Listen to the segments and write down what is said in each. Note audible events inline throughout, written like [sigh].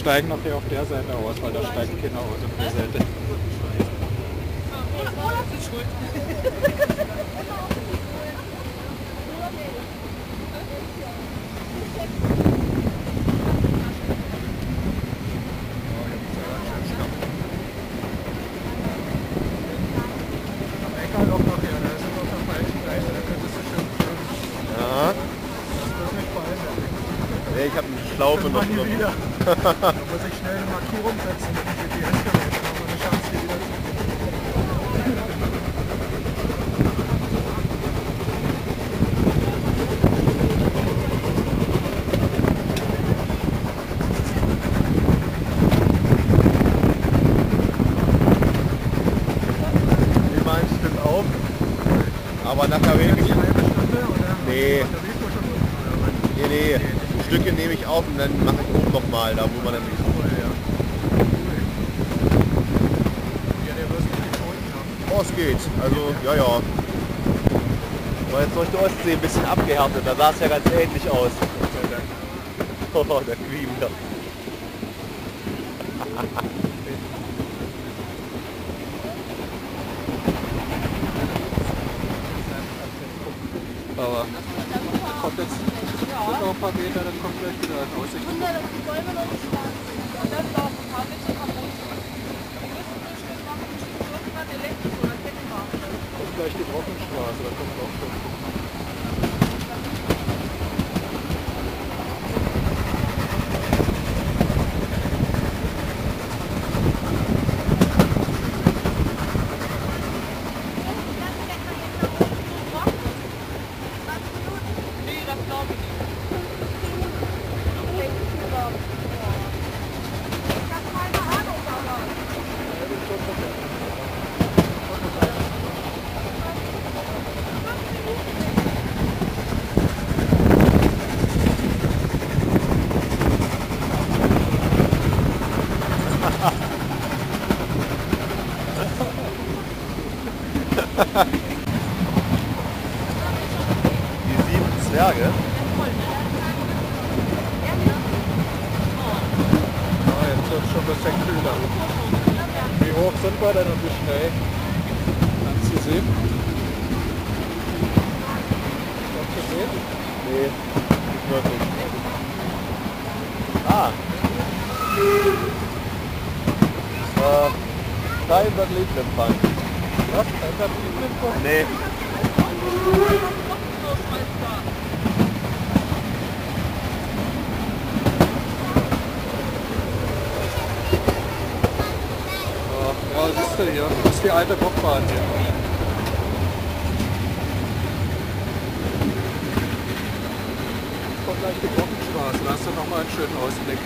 steigen nachher auf der Seite aus, weil da steigt keiner aus auf der Seite. Ich habe eine Schlaufe noch Da muss ich schnell eine Markierung setzen mit dem GPS-Gerät. Dann haben wir eine Chance, hier wieder zu. Aber nachher oder? Nee. Nee, nee. Ein Stückchen nehme ich auf und dann mache ich oben nochmal, da wo man dann nicht... Cool, ja. Ja, der wirst du. Oh, es geht. Also, ja, ja. War jetzt durch die Ostsee ein bisschen abgehärtet, da sah es ja ganz ähnlich aus. Oh, der Queen da. [laughs] Aber noch ein paar Meter, dann kommt gleich wieder ein Aussicht. Und dann die Bäume noch nicht Und dann da ein paar Meter kaputt. Wir müssen durch das machen, irgendwann elektrisch oder Kettenwagen. Kommt gleich die Trockenstraße, da kommt auch schon. Nee, das glaube ich nicht. Ich habe keine Ahnung, aber. Die sieben Zwerge. Ah, jetzt schon ein bisschen kühler. Wie hoch sind wir denn und wie schnell? Kannst du sehen? Kannst du sehen? Nee, nicht wirklich. Ah. Äh, kein Satellitenempfang. Was? Ein Satellitenempfang? Nee. Du hier. Das ist die alte Bobbahn hier. Kommt gleich die Trockenstraße, da hast du nochmal einen schönen Ausblick.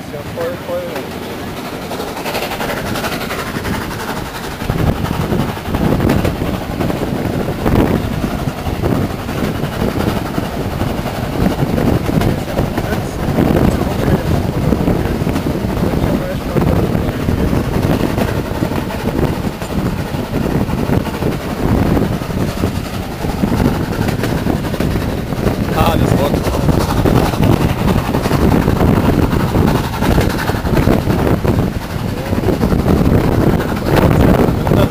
Ist ja voll, voll. Ah, das rockt.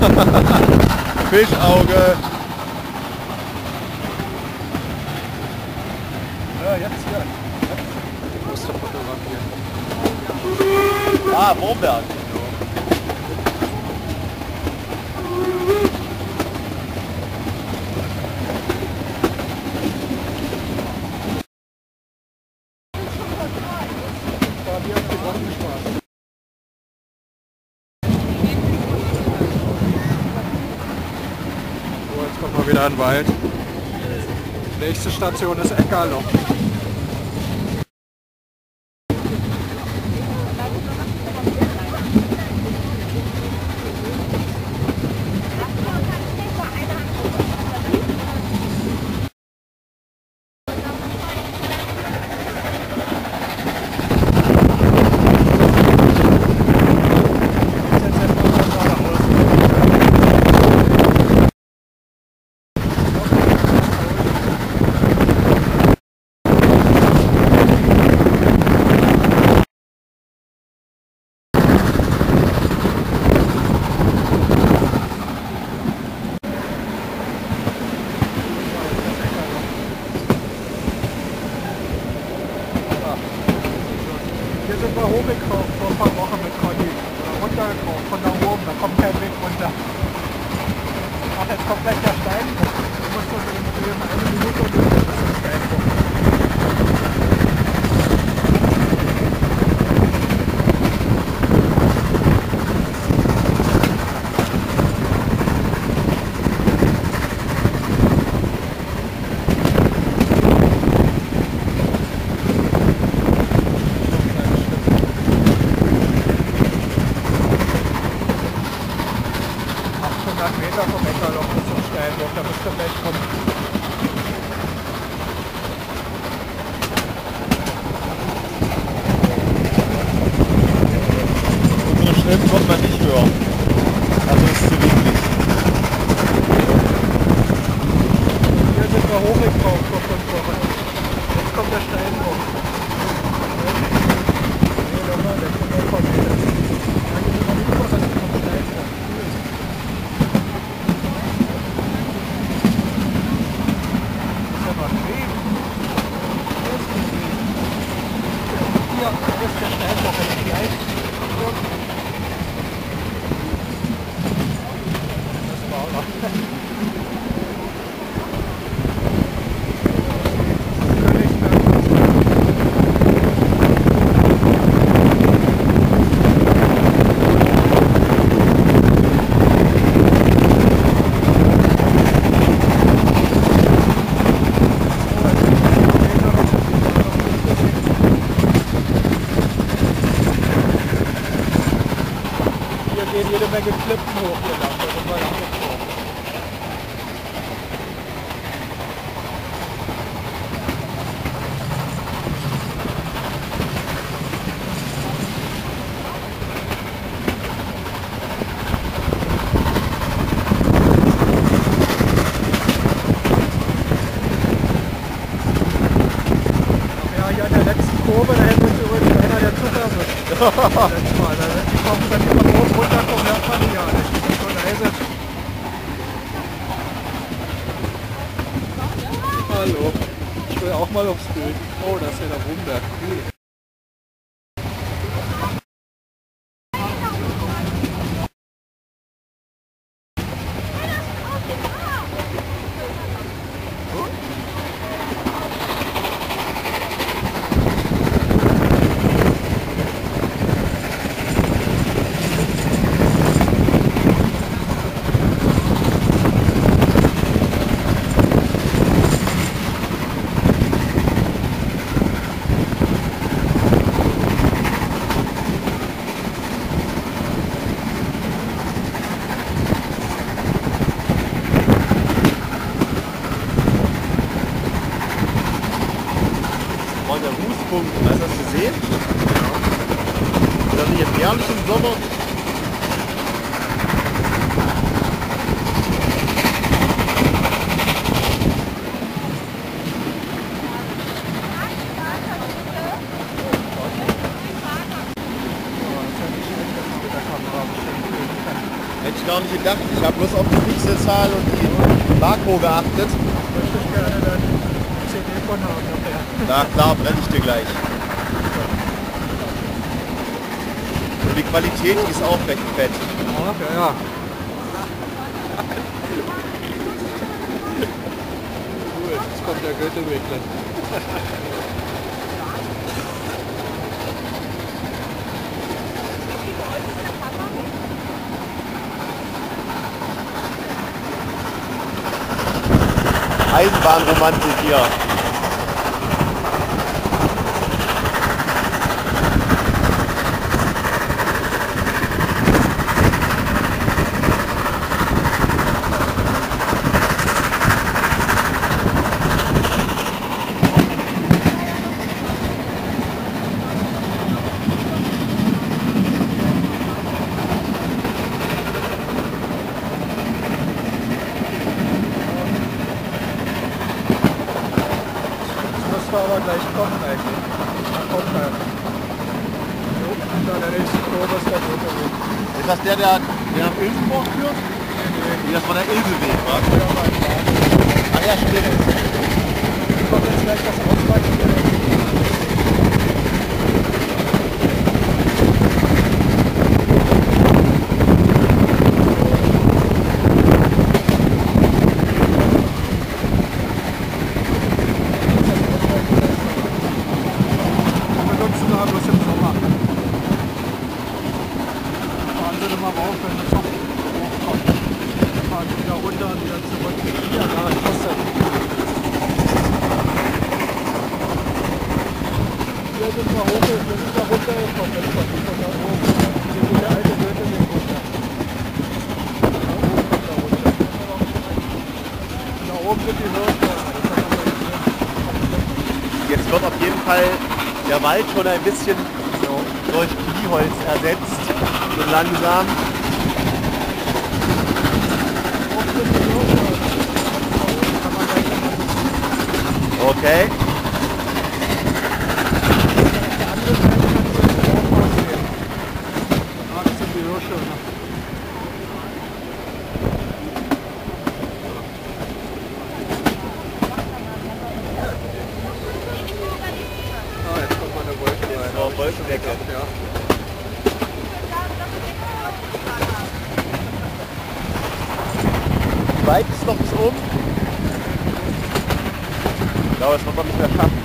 [laughs] Fischauge. Ja, jetzt hier. Jetzt musst du fotografieren. Ah, Wurmberg. Fahr hier auf die Trockenstraße. So, jetzt kommen wir wieder in den Wald. Nächste Station ist Eckerloch. Mal aufs Bild. Oh, das ist ja der Wunder. Cool. War Rußpunkt, hast du das gesehen? Ja. im Sommer. Dass ich Kamera bestimmt filmen kann. Hätte ich gar nicht gedacht. Ich habe bloß auf die Pixelzahl und die Makro geachtet. Möchte ich gerne dann eine CD von haben. Na klar, brenne ich dir gleich. Und die Qualität, die ist auch recht fett. Ja, ja. Cool, jetzt kommt der Götterwegler. Eisenbahnromantik hier. Müsste aber gleich kommen eigentlich. Da kommt er. An der nächsten Kurve ist der Götterweg. Ist das der, der, der nach Ilsenburg führt? Nee, das war der Ilseweg, was? Ja. Ach ja, stimmt. Kommt jetzt gleich das Ausweichen hier. bitte mal rauf, wenn der Zug hochkommt. Dann fahren wir wieder runter und wieder zurück. Ja, da kostet. Hier sind wir hoch, wir sind da runtergekommen, jetzt kommt da oben. Hier. Jetzt wird auf jeden Fall der Wald schon ein bisschen durch Knieholz ersetzt. So langsam. Okay. Ich man nicht mehr schaffen.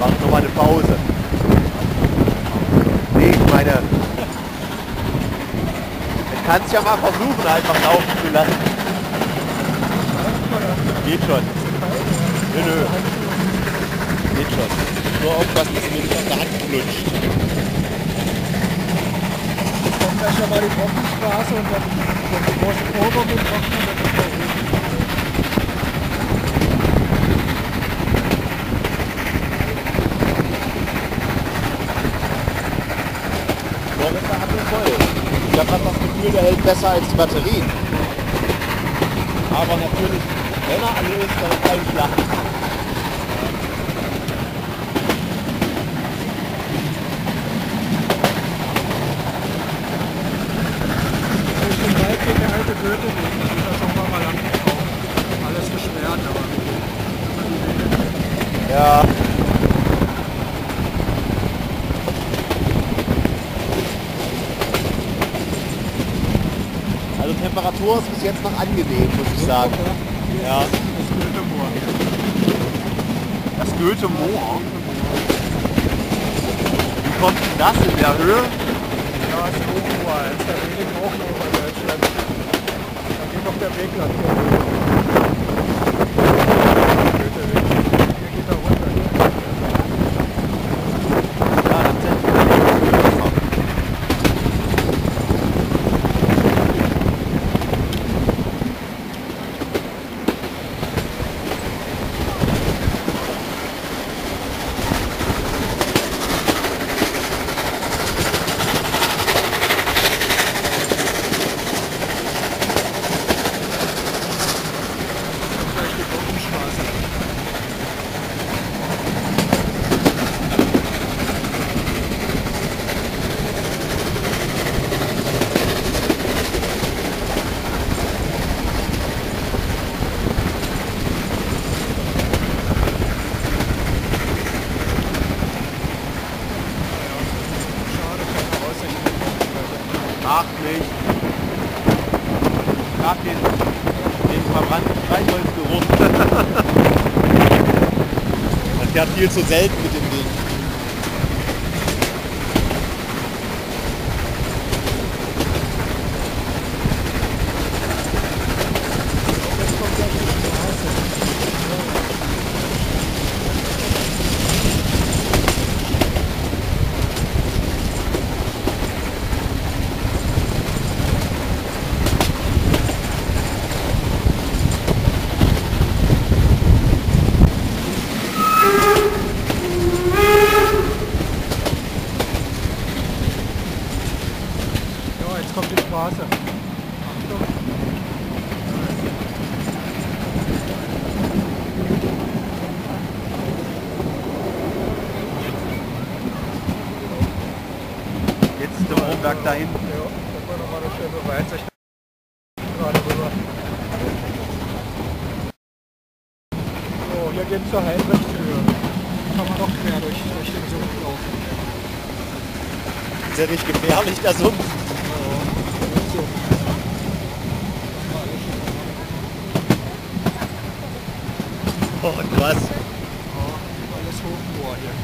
Machen wir mal eine Pause. Nee, ich meine, ich kann es ja mal versuchen, einfach laufen zu lassen. Geht schon. Nö, nö. Geht schon. Nur aufpassen, dass mir nicht auf der Hand flutscht. Kommt gleich noch mal die Trockenstraße und dann kommt die große Kurve mit Trocken und dann ist da oben. Noch ist der Handel voll. Ich habe das Gefühl, der hält besser als die Batterien. Aber natürlich, wenn er alle ist, dann kein Flach. Durch den Wald geht der alte Goethe-Weg. Da geht das irgendwann mal lang drauf. Alles gesperrt, aber wenn man die Wege kennt. Ja. Temperatur ist bis jetzt noch angenehm, muss ich sagen. Ja. Das Goethe-Moor. Das Goethe-Moor. Wie kommt denn das in der Höhe? Ja, ist Hochmoor. Ist der wenig Hochmoor bei Deutschland. Da geht noch der Weg lang. Goethe-Weg. Hier geht er runter. Ja, tatsächlich. Kommt gleich die Brückenstraße. Schade, keine Aussicht. Macht nicht. Nach den, den verbrannten Streichholzgeruch. Man fährt viel zu selten mit dem Ding. Jetzt kommt gleich die Straße. Ja, jetzt kommt die Straße. Achtung. Jetzt ist der Wohnberg da hinten. Ja, das war nochmal eine schöne Weitsicht. Gerade rüber. So, hier geht's zur Heinrichshöhe. Kann man noch quer durch, durch den Sumpf laufen. Ist ja nicht gefährlich, der Sumpf. Ja. Oh, krass. Ja, alles Hochmoor hier.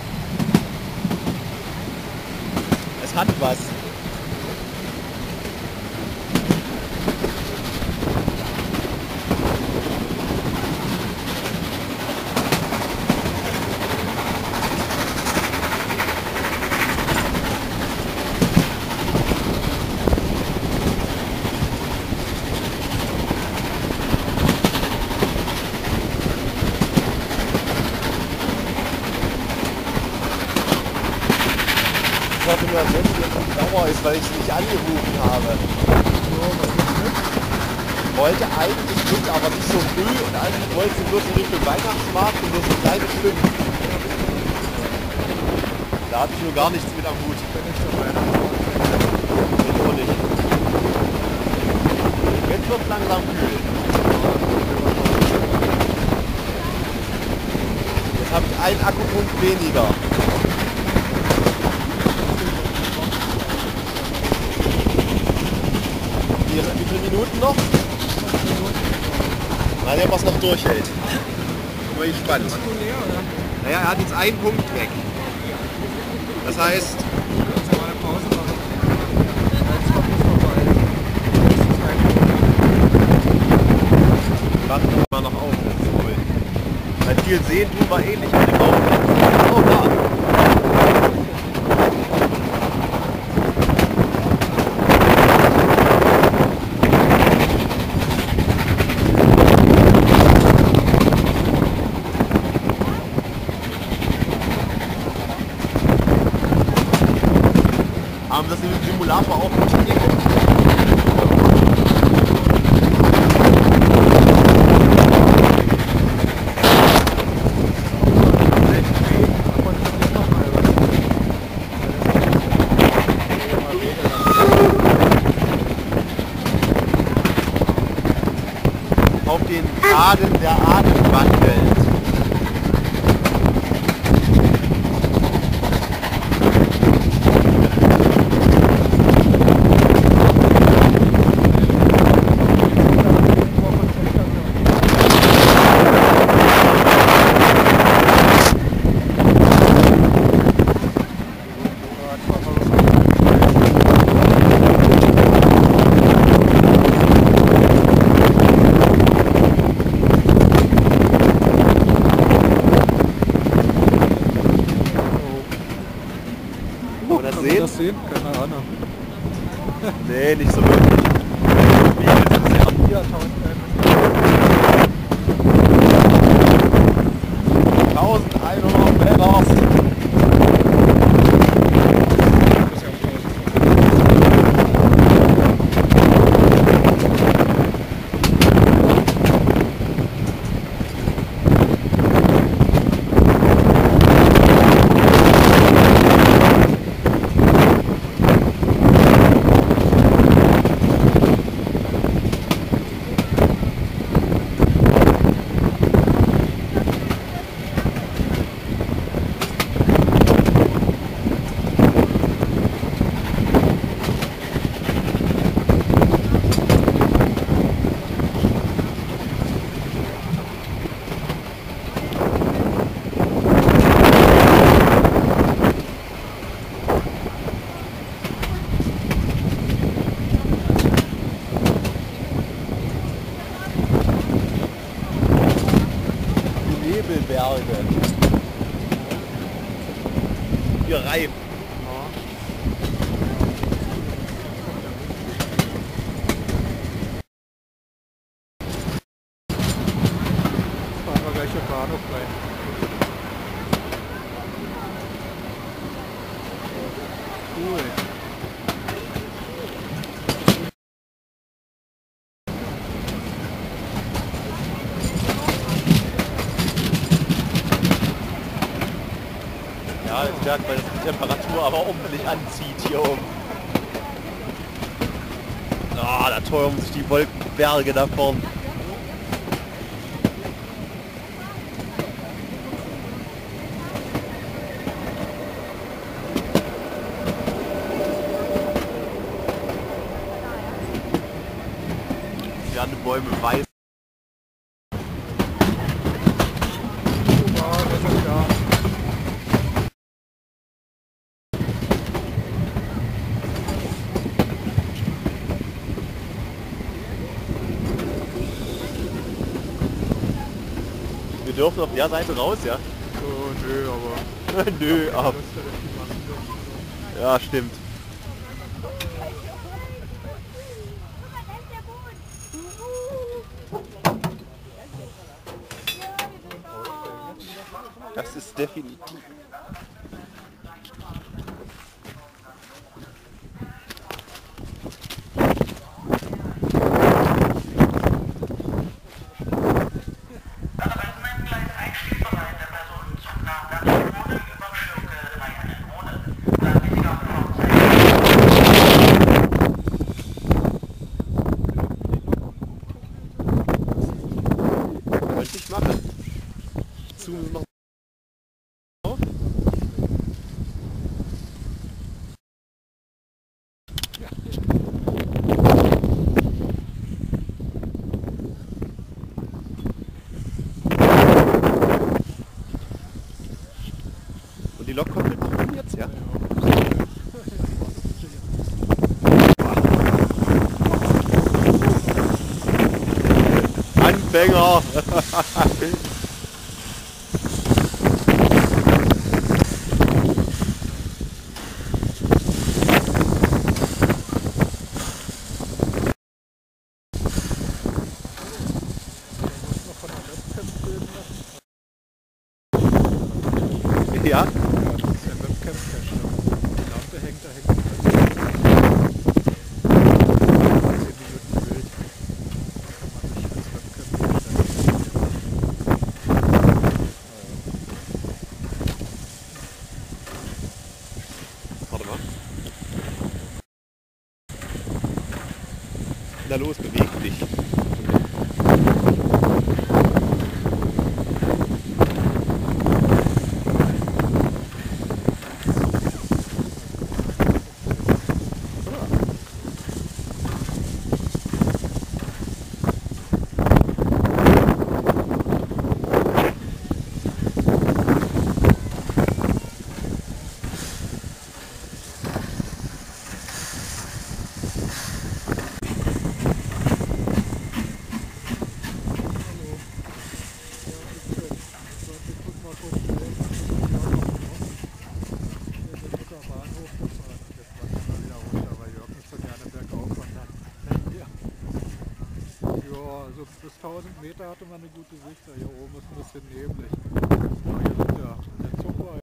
Es hat was. Sauer ist, weil ich sie nicht angerufen habe. Wollte eigentlich mit, aber nicht so früh und eigentlich wollte sie bloß in Richtung Weihnachtsmarkt und nur so ein kleines Stück. Da hatte ich nur gar nichts mit am Hut. Ich auch nicht. Jetzt wird langsam kühl. Jetzt habe ich einen Akkupunkt weniger. Wie, wie viele Minuten noch? Mal sehen, was noch durchhält. Bin gespannt. Naja, er hat jetzt einen Punkt weg. Das heißt, warten wir mal noch auf. Weil viel sehen tun wir ähnlich mit dem Auto. Oh, da. Haben im Simulator auch funktioniert? Auf den Graden der Atem wandelt. Kann man das Kann man sehen? das sehen? Keine Ahnung. Nee, nicht so wirklich. Wie das sehen? Ja, 1100. 1100 Meters. Das ist ja auch 1000. Die Nebelberge. Hier reif. Fahren wir gleich im Bahnhof rein. Cool. Ja, jetzt merkt man, dass die Temperatur aber ordentlich anzieht hier oben. Ah, da teuern sich die Wolkenberge da vorn. Ja, die Bäume weiß. Dürfen auf der Seite raus, ja? Oh, nö, aber. [laughs] Nö, ab. Das ist ja der Klimaanlage. Ja, stimmt. Das ist definitiv.